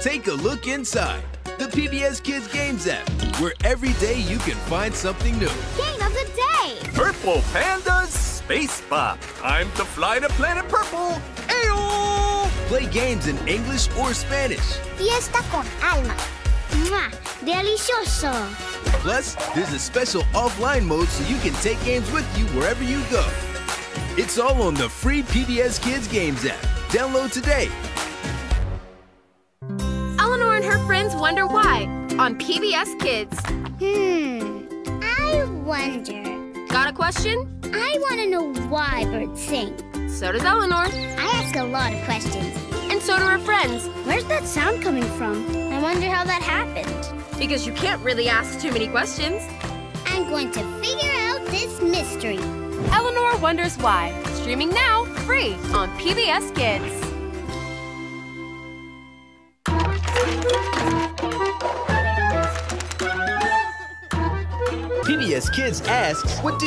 Take a look inside the PBS Kids Games app, where every day you can find something new. Game of the day! Purple Panda's Space Bop. Time to fly to planet Purple. Ayo! Play games in English or Spanish. Fiesta con alma. ¡Mua! ¡Delicioso! Plus, there's a special offline mode so you can take games with you wherever you go. It's all on the free PBS Kids Games app. Download today. Wonder why on PBS Kids. Hmm. I wonder. Got a question? I want to know why birds sing. So does Eleanor. I ask a lot of questions. And so do her friends. Where's that sound coming from? I wonder how that happened. Because you can't really ask too many questions. I'm going to figure out this mystery. Eleanor Wonders Why. Streaming now, free on PBS Kids. PBS Kids asks, What do you